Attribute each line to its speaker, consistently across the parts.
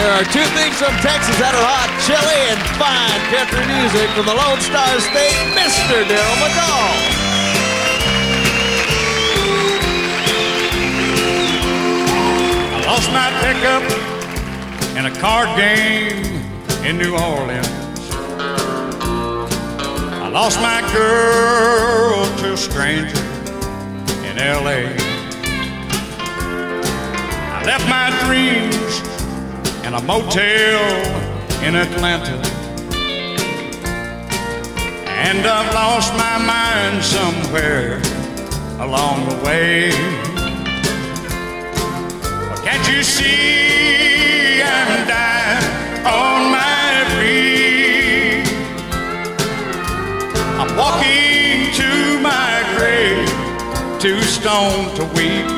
Speaker 1: There are two things from Texas that are hot, chili and fine country music from the Lone Star State, Mr. Darrell McCall.
Speaker 2: I lost my pickup in a card game in New Orleans. I lost my girl to a stranger in LA. I left my dreams in a motel in Atlanta. And I've lost my mind somewhere along the way. Can't you see I'm dying on my feet? I'm walking to my grave, too stoned to weep.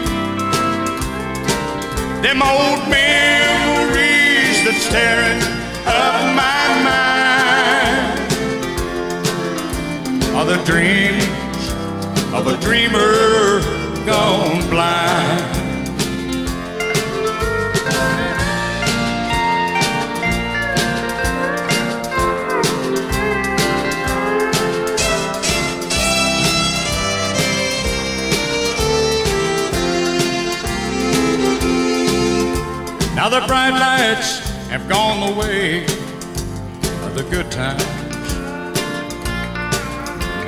Speaker 2: Them old memories that's tearing up my mind are the dreams of a dreamer gone blind. Now the bright lights have gone the way of the good times.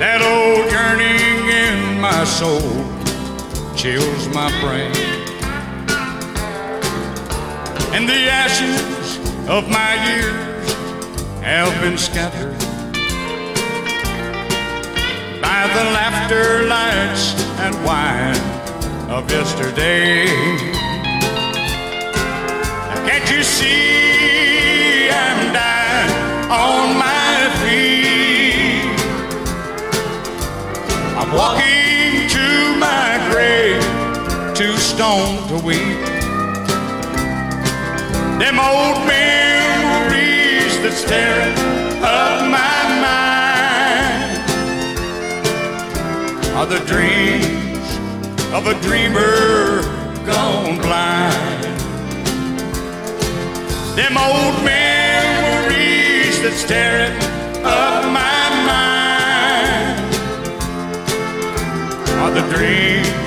Speaker 2: That old yearning in my soul chills my brain. And the ashes of my years have been scattered by the laughter, lights, and wine of yesterday. Can't you see I'm walking to my grave, too stoned to weep. Them old memories that's tearing up my mind are the dreams of a dreamer gone blind. Them old memories that's tearing up my the dreams